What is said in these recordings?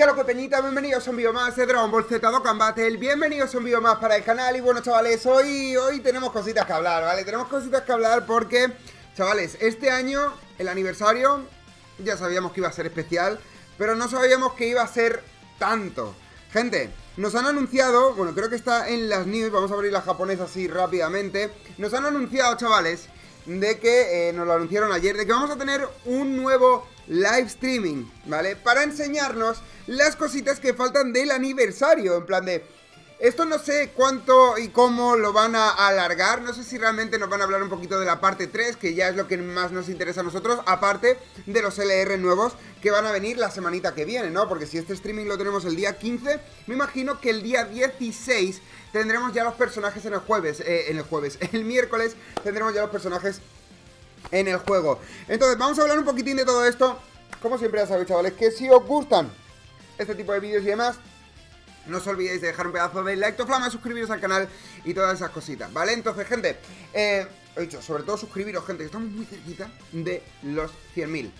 ¿Qué lo que peñita? Bienvenidos a un vídeo más de Dragon Ball Z Dokkan Battle Bienvenidos a un vídeo más para el canal Y bueno chavales, hoy, hoy tenemos cositas que hablar, ¿vale? Tenemos cositas que hablar porque, chavales, este año, el aniversario Ya sabíamos que iba a ser especial Pero no sabíamos que iba a ser tanto Gente, nos han anunciado, bueno creo que está en las news Vamos a abrir la japonesa así rápidamente Nos han anunciado, chavales de que eh, nos lo anunciaron ayer, de que vamos a tener un nuevo live streaming, ¿vale? Para enseñarnos las cositas que faltan del aniversario, en plan de... Esto no sé cuánto y cómo lo van a alargar, no sé si realmente nos van a hablar un poquito de la parte 3, que ya es lo que más nos interesa a nosotros, aparte de los LR nuevos que van a venir la semanita que viene, ¿no? Porque si este streaming lo tenemos el día 15, me imagino que el día 16 tendremos ya los personajes en el jueves, eh, en el jueves, el miércoles tendremos ya los personajes en el juego. Entonces, vamos a hablar un poquitín de todo esto, como siempre ya sabéis, chavales, que si os gustan este tipo de vídeos y demás, no os olvidéis de dejar un pedazo de like, flama, suscribiros al canal y todas esas cositas, ¿vale? Entonces, gente, eh, he dicho, sobre todo suscribiros, gente, que estamos muy cerquita de los 100.000.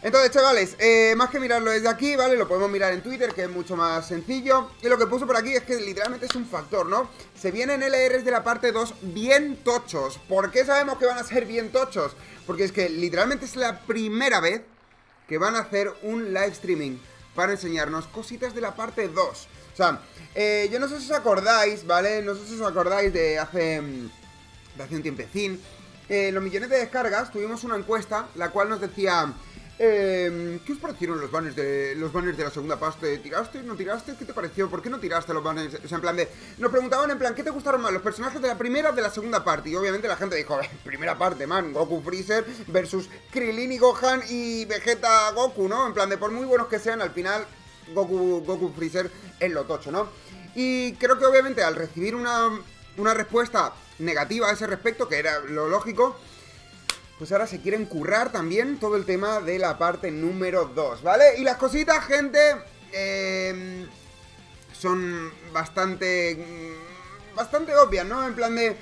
Entonces, chavales, eh, más que mirarlo desde aquí, ¿vale? Lo podemos mirar en Twitter, que es mucho más sencillo. Y lo que puso por aquí es que literalmente es un factor, ¿no? Se vienen LRs de la parte 2 bien tochos. ¿Por qué sabemos que van a ser bien tochos? Porque es que literalmente es la primera vez que van a hacer un live streaming para enseñarnos cositas de la parte 2. O sea, eh, yo no sé si os acordáis, ¿vale? No sé si os acordáis de hace, de hace un tiempecín. Eh, los millones de descargas tuvimos una encuesta, la cual nos decía... Eh, ¿Qué os parecieron los banners de los banners de la segunda parte? ¿Tiraste? ¿No tiraste? ¿Qué te pareció? ¿Por qué no tiraste los banners? O sea, en plan de... Nos preguntaban en plan, ¿qué te gustaron más? ¿Los personajes de la primera o de la segunda parte? Y obviamente la gente dijo, primera parte, man, Goku Freezer versus Krillin y Gohan y Vegeta Goku, ¿no? En plan de por muy buenos que sean, al final Goku, Goku Freezer es lo tocho, ¿no? Y creo que obviamente al recibir una, una respuesta negativa a ese respecto, que era lo lógico pues ahora se quieren currar también todo el tema de la parte número 2, ¿vale? Y las cositas, gente, eh, son bastante, bastante obvias, ¿no? En plan de,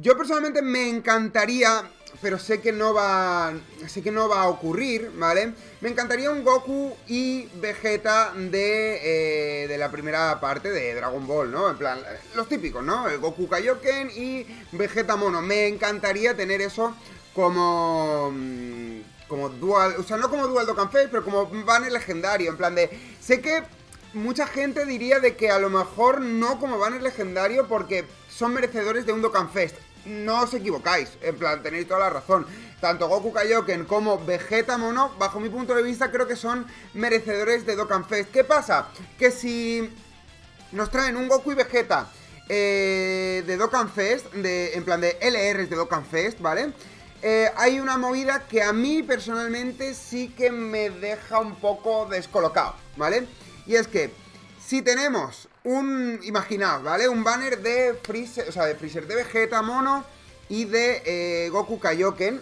yo personalmente me encantaría, pero sé que no va, sé que no va a ocurrir, ¿vale? Me encantaría un Goku y Vegeta de, eh, de la primera parte de Dragon Ball, ¿no? En plan, los típicos, ¿no? El Goku Kaioken y Vegeta Mono. Me encantaría tener eso como mm, como dual, o sea, no como dual Dokkan Face, pero como banner legendario, en plan de, sé que mucha gente diría de que a lo mejor no como banner legendario porque son merecedores de un Dokkan Fest. No os equivocáis, en plan, tenéis toda la razón. Tanto Goku Kaioken como Vegeta Mono, bajo mi punto de vista, creo que son merecedores de Dokkan Fest. ¿Qué pasa? Que si nos traen un Goku y Vegeta eh, de Dokkan Fest, de, en plan de LRs de Dokkan Fest, ¿vale? Eh, hay una movida que a mí personalmente sí que me deja un poco descolocado, ¿vale? Y es que si tenemos un, imaginaos, ¿vale? Un banner de Freezer, o sea, de Freezer de Vegeta Mono y de eh, Goku Kaioken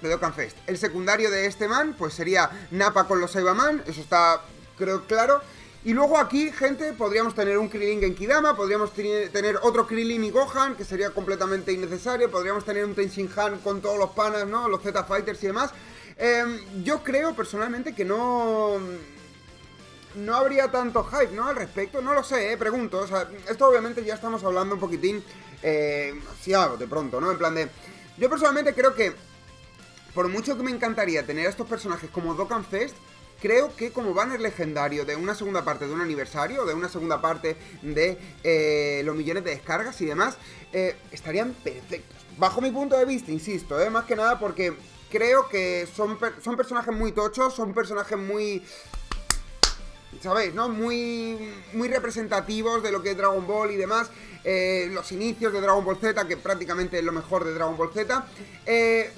de Dokkan Fest. El secundario de este man, pues sería Nappa con los Saibaman, eso está, creo, claro. Y luego aquí, gente, podríamos tener un Krillin Genkidama, podríamos tener otro Krillin y Gohan, que sería completamente innecesario, podríamos tener un Tenshin Han con todos los panas, ¿no? Los Z Fighters y demás. Em, yo creo personalmente que no... No habría tanto hype, ¿no? Al respecto, no lo sé, ¿eh? pregunto. O sea, esto obviamente ya estamos hablando un poquitín eh, algo de pronto, ¿no? En plan de... Yo personalmente creo que, por mucho que me encantaría tener a estos personajes como Dokkan Fest, creo que como banner legendario de una segunda parte de un aniversario, de una segunda parte de eh, los millones de descargas y demás, eh, estarían perfectos. Bajo mi punto de vista, insisto, eh, más que nada porque creo que son, son personajes muy tochos, son personajes muy... ¿Sabéis? ¿No? Muy, muy representativos de lo que es Dragon Ball y demás. los inicios de Dragon Ball Z, que prácticamente es lo mejor de Dragon Ball Z. Eh,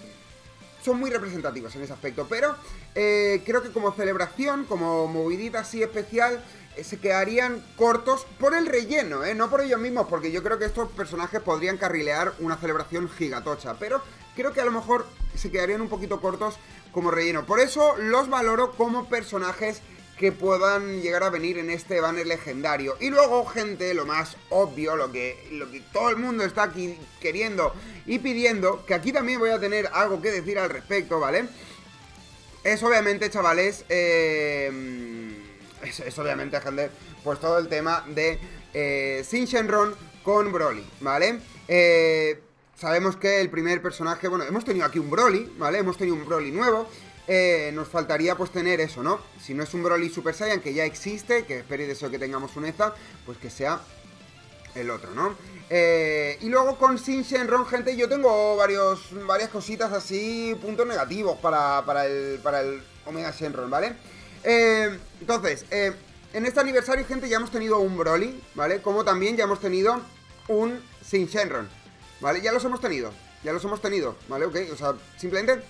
son muy representativos en ese aspecto, pero eh, creo que como celebración, como movidita así especial, eh, se quedarían cortos por el relleno, ¿eh? no por ellos mismos, porque yo creo que estos personajes podrían carrilear una celebración gigatocha, pero creo que a lo mejor se quedarían un poquito cortos como relleno. Por eso los valoro como personajes que puedan llegar a venir en este banner legendario. Y luego, gente, lo más obvio, lo que, lo que todo el mundo está aquí queriendo y pidiendo, que aquí también voy a tener algo que decir al respecto, ¿vale? Es obviamente, chavales, eh, es, obviamente, gente, pues todo el tema de eh, Sin Shenron con Broly, ¿vale? Eh, sabemos que el primer personaje, bueno, hemos tenido aquí un Broly, ¿vale? Hemos tenido un Broly nuevo. Eh, nos faltaría pues tener eso, ¿no? Si no es un Broly Super Saiyan que ya existe, que espero y deseo que tengamos un EZA, pues que sea el otro, ¿no? Eh, y luego con Sin Shenron, gente, yo tengo varios, varias cositas así, puntos negativos para, para, el, para el Omega Shenron, ¿vale? Eh, entonces, eh, en este aniversario, gente, ya hemos tenido un Broly, ¿vale? Como también ya hemos tenido un Sin Shenron, ¿vale? Ya los hemos tenido, ya los hemos tenido, ¿vale? Ok, o sea, simplemente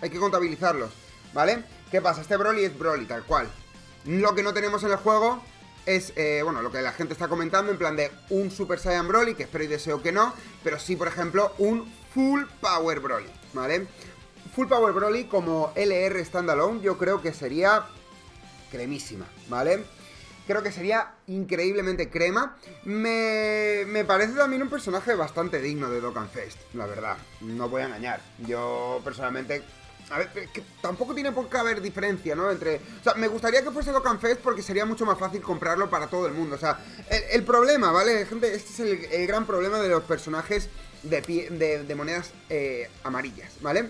hay que contabilizarlos, ¿vale? ¿Qué pasa? Este Broly es Broly, tal cual. Lo que no tenemos en el juego es, eh, bueno, lo que la gente está comentando en plan de un Super Saiyan Broly, que espero y deseo que no, pero sí, por ejemplo, un Full Power Broly, ¿vale? Full Power Broly como LR Standalone yo creo que sería cremísima, ¿vale? Creo que sería increíblemente crema. Me, me parece también un personaje bastante digno de Dokkan Fest, la verdad. No voy a engañar. Yo personalmente a ver, tampoco tiene por qué haber diferencia, ¿no? Entre. O sea, me gustaría que fuese Dokkan Fest porque sería mucho más fácil comprarlo para todo el mundo. O sea, el, problema, ¿vale? Gente, este es el, gran problema de los personajes de, de, monedas eh, amarillas, ¿vale?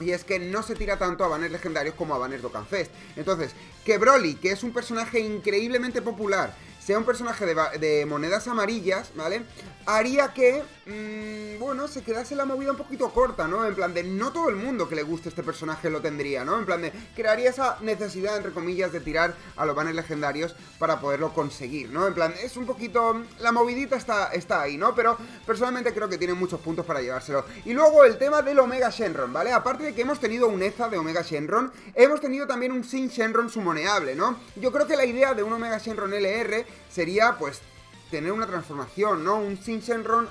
Y es que no se tira tanto a banners legendarios como a banners Dokkan Fest. Entonces, que Broly, que es un personaje increíblemente popular, sea un personaje de, monedas amarillas, ¿vale? Haría que, mmm, bueno, se quedase la movida un poquito corta, ¿no? En plan de, no todo el mundo que le guste este personaje lo tendría, ¿no? En plan de, crearía esa necesidad, entre comillas, de tirar a los banners legendarios para poderlo conseguir, ¿no? En plan, es un poquito, la movidita está, está ahí, ¿no? Pero personalmente creo que tiene muchos puntos para llevárselo. Y luego el tema del Omega Shenron, ¿vale? Aparte de que hemos tenido un EZA de Omega Shenron, hemos tenido también un Sin Shenron sumoneable, ¿no? Yo creo que la idea de un Omega Shenron LR sería pues tener una transformación, ¿no? Un Sin Shenron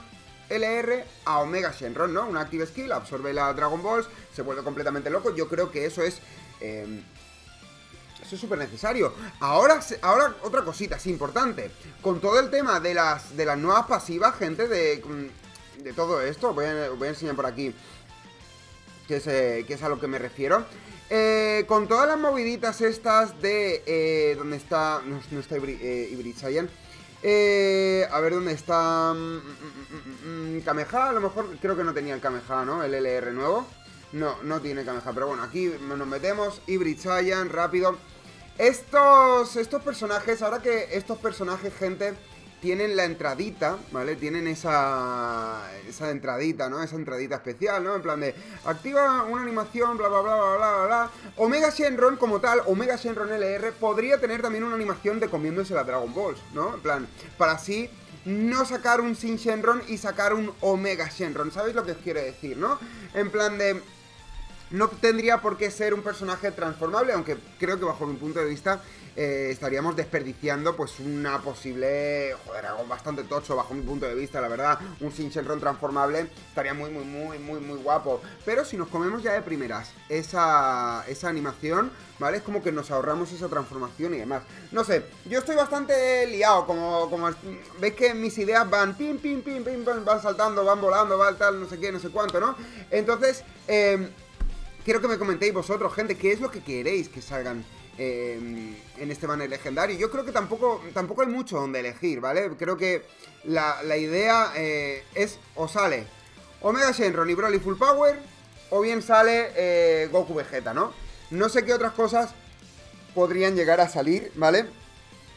LR a Omega Shenron, ¿no? Un Active Skill, absorbe la Dragon Balls, se vuelve completamente loco. Yo creo que eso es... Eh, eso es súper necesario. Ahora, ahora, otra cosita, es importante. Con todo el tema de las, de las nuevas pasivas, gente, de, de todo esto, voy a, voy a enseñar por aquí que es, eh, que es a lo que me refiero. Eh, con todas las moviditas estas de... Eh, ¿Dónde está? No, está Hybrid, Saiyan. Eh, a ver dónde está... Mm, mm, mm, Kameha, a lo mejor creo que no tenía el ¿no? El LR nuevo. No, no tiene Kameha, pero bueno, aquí nos metemos. Hybrid Saiyan, rápido. Estos, estos personajes, ahora que estos personajes, gente tienen la entradita, ¿vale? Tienen esa, esa entradita, ¿no? Esa entradita especial, ¿no? En plan de, activa una animación, bla, bla, bla, bla, bla, bla. Omega Shenron como tal, Omega Shenron LR, podría tener también una animación de comiéndose la Dragon Balls, ¿no? En plan, para así no sacar un Sin Shenron y sacar un Omega Shenron. ¿Sabéis lo que os quiere decir, no? En plan de... No tendría por qué ser un personaje transformable, aunque creo que bajo mi punto de vista eh, estaríamos desperdiciando pues una posible, joder, algo bastante tocho bajo mi punto de vista, la verdad, un Sin transformable estaría muy, muy, muy, muy, muy guapo. Pero si nos comemos ya de primeras esa, esa animación, ¿vale? Es como que nos ahorramos esa transformación y demás. No sé, yo estoy bastante liado, como, como veis que mis ideas van pim, pim, pim, pim, van saltando, van volando, van tal, no sé qué, no sé cuánto, ¿no? Entonces, eh, quiero que me comentéis vosotros, gente, ¿qué es lo que queréis que salgan en este banner legendario. Yo creo que tampoco, tampoco hay mucho donde elegir, ¿vale? Creo que la, idea eh, es o sale Omega Shenron y Broly Full Power, o bien sale eh, Goku Vegeta, ¿no? No sé qué otras cosas podrían llegar a salir, ¿vale?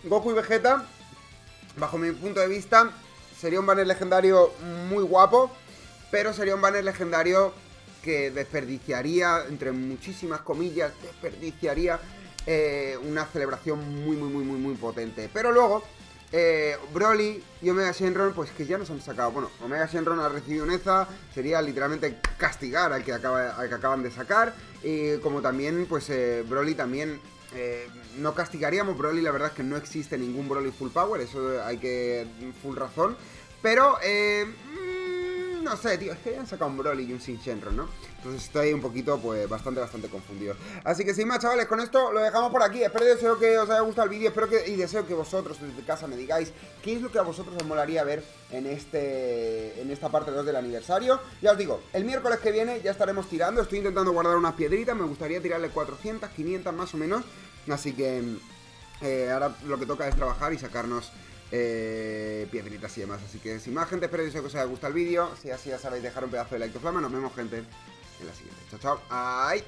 Goku y Vegeta, bajo mi punto de vista, sería un banner legendario muy guapo, pero sería un banner legendario que desperdiciaría, entre muchísimas comillas, desperdiciaría eh, una celebración muy, muy, muy, muy, muy potente. Pero luego, eh, Broly y Omega Shenron, pues que ya nos han sacado. Bueno, Omega Shenron ha recibido un sería literalmente castigar al que, acaba, al que acaban de sacar. Y como también, pues eh, Broly también no castigaríamos. Broly, la verdad es que no existe ningún Broly full power, eso hay que. full razón. Pero, no sé, tío, es que han sacado un Broly y un Sin Shenron, ¿no? Entonces estoy un poquito, pues, bastante, bastante confundido. Así que sin más, chavales, con esto lo dejamos por aquí. Espero y deseo que os haya gustado el vídeo, espero que, y deseo que vosotros desde casa me digáis qué es lo que a vosotros os molaría ver en este en esta parte 2 del aniversario. Ya os digo, el miércoles que viene ya estaremos tirando, estoy intentando guardar unas piedritas, me gustaría tirarle 400, 500 más o menos, así que... Eh, ahora lo que toca es trabajar y sacarnos eh, piedritas y demás. Así que sin más, gente, espero que os haya gustado el vídeo. Si así ya sabéis, dejar un pedazo de like de flama. Nos vemos, gente, en la siguiente. Chao, chao. ¡Ay!